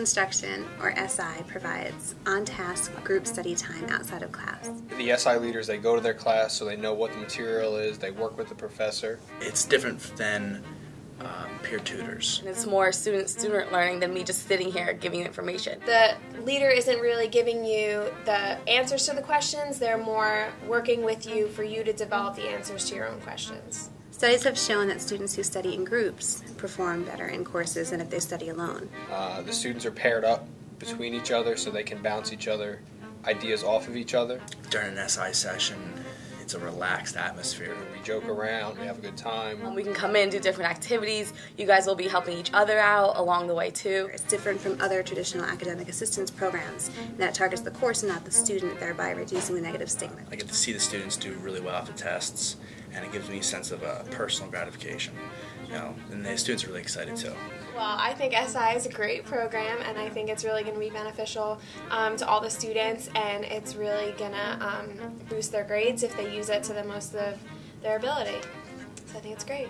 Instruction, or SI, provides on task group study time outside of class. The SI leaders, they go to their class so they know what the material is, they work with the professor. It's different than uh, peer tutors. And it's more student student learning than me just sitting here giving information. The leader isn't really giving you the answers to the questions, they're more working with you for you to develop the answers to your own questions. Studies have shown that students who study in groups perform better in courses than if they study alone. Uh, the students are paired up between each other so they can bounce each other ideas off of each other. During an SI session, it's a relaxed atmosphere. We joke around, we have a good time. Um, we can come in, do different activities. You guys will be helping each other out along the way too. It's different from other traditional academic assistance programs that targets the course and not the student, thereby reducing the negative stigma. I get to see the students do really well off the tests, and it gives me a sense of uh, personal gratification. You know, and the students are really excited too. Well, I think SI is a great program, and I think it's really going to be beneficial um, to all the students, and it's really going to um, boost their grades if they use it to the most of their ability. So I think it's great.